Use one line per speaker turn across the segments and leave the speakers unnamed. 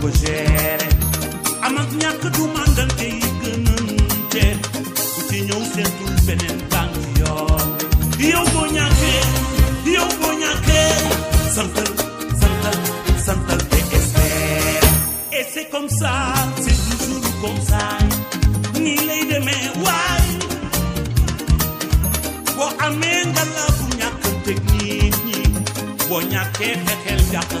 ko gérer am ak ñàkk du màndante yi gën a nunte. Ku ci ñëw seetul beneen tànk yoon yow boo ñàkkee yow boo ñàkkee santal santal santal te espère et c'est comme ça c'est toujours comme ça. Nii lay demee waay boo amee ngala bu ñàkk technique. Ñi boo ñàkkee fexeel jàkka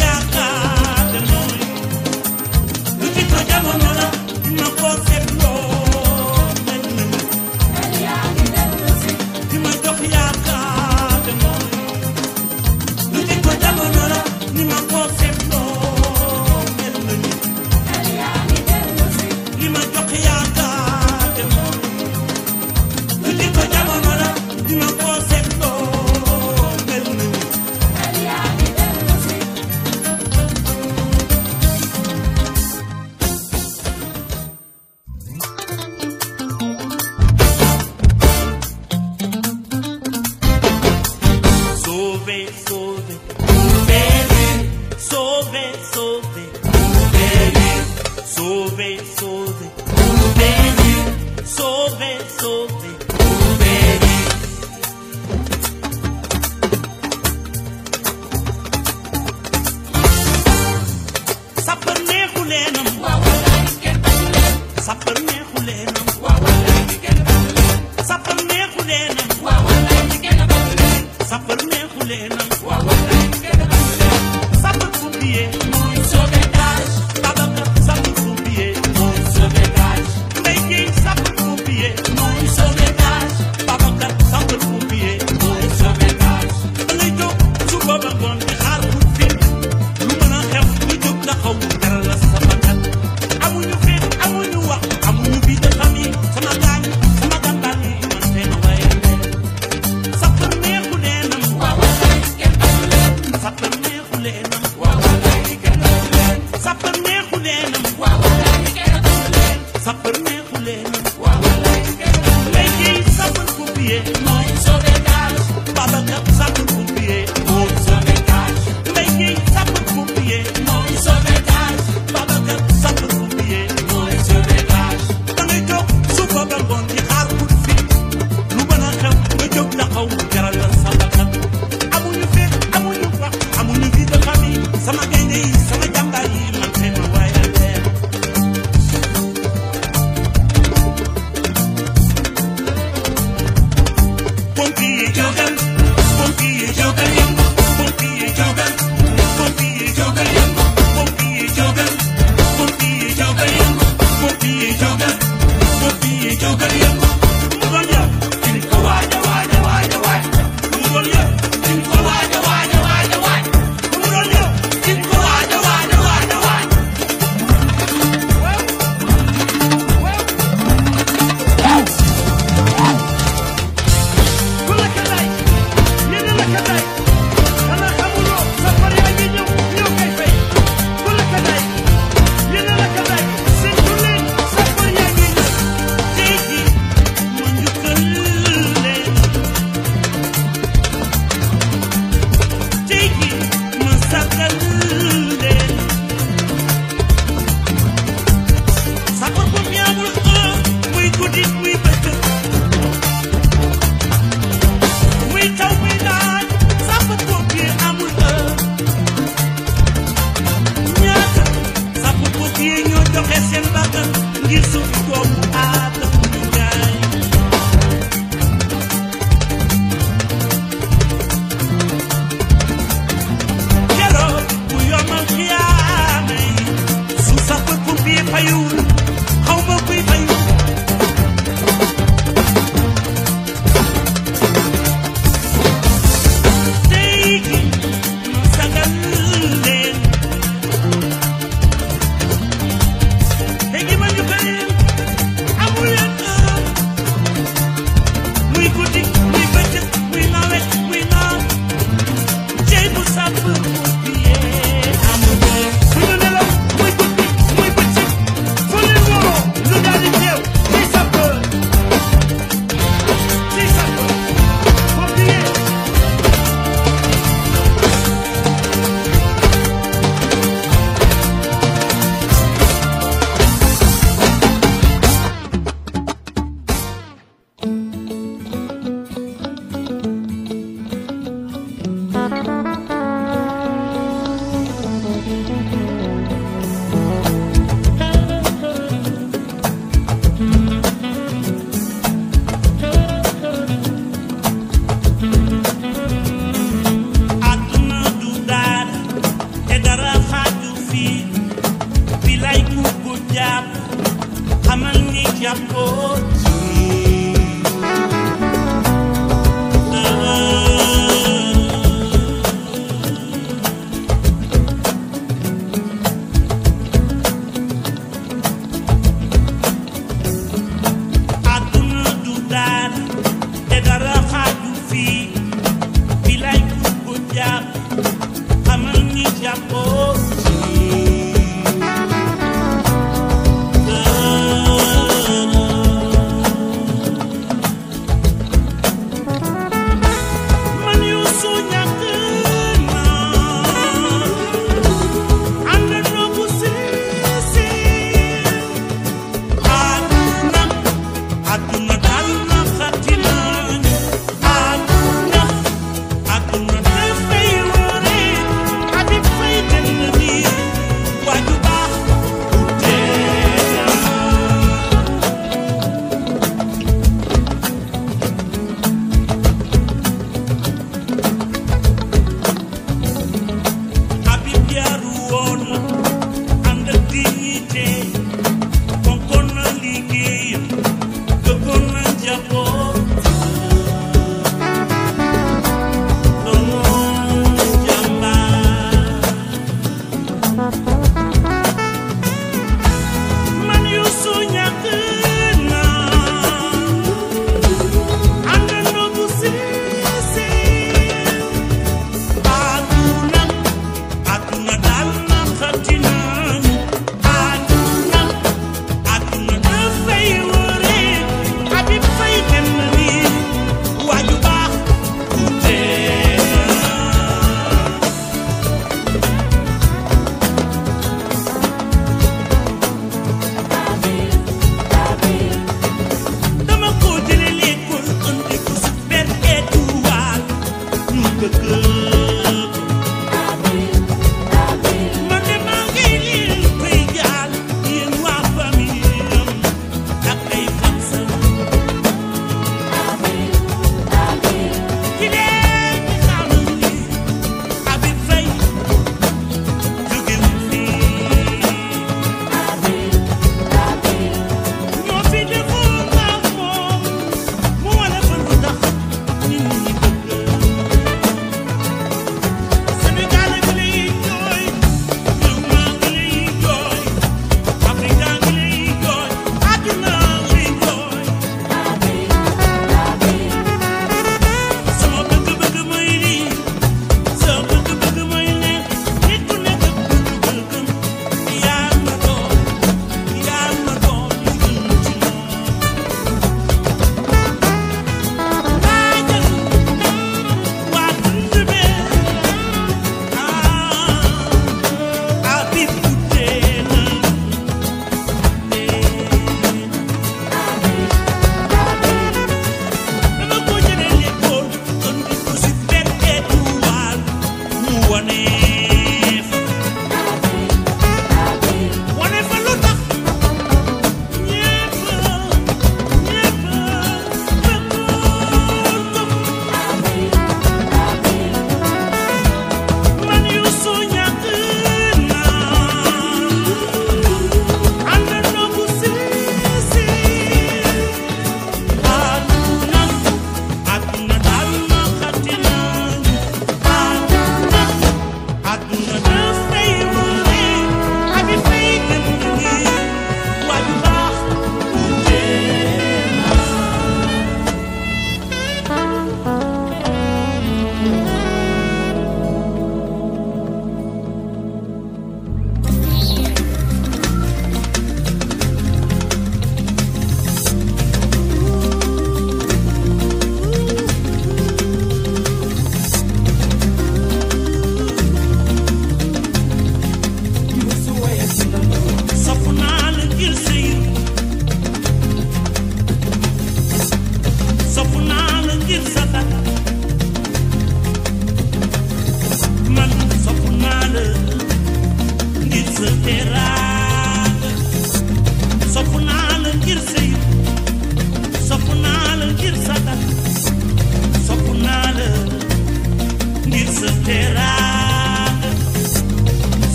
yaakaar te mooy lu ci ko jamono la.